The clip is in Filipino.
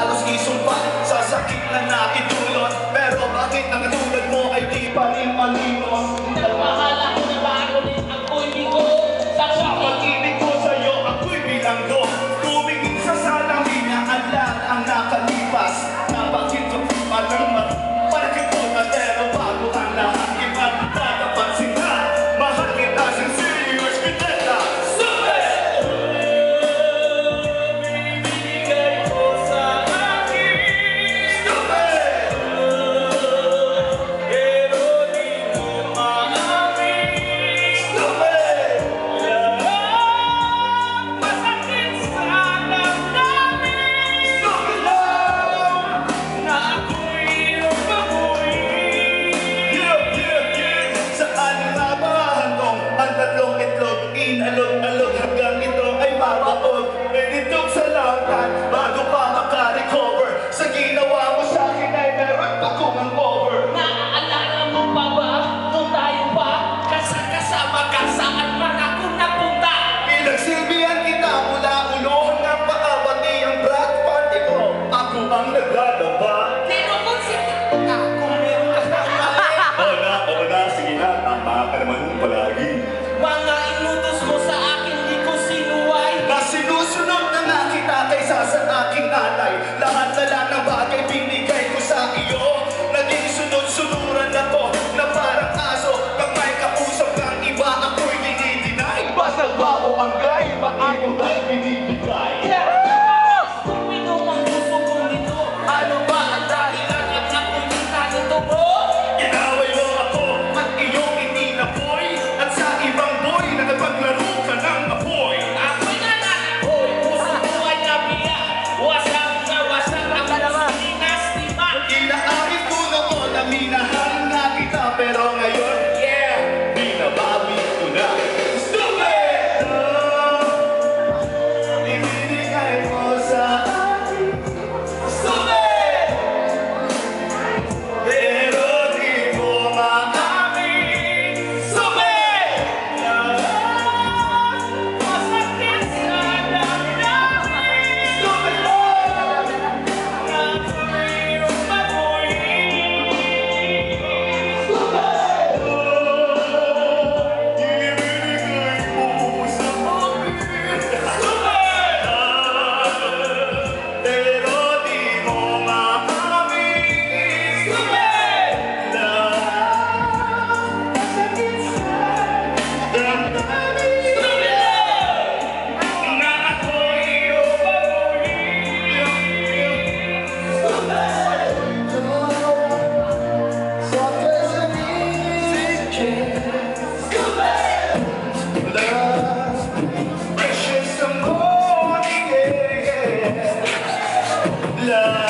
halos isumpa Sa sakit na natin Love.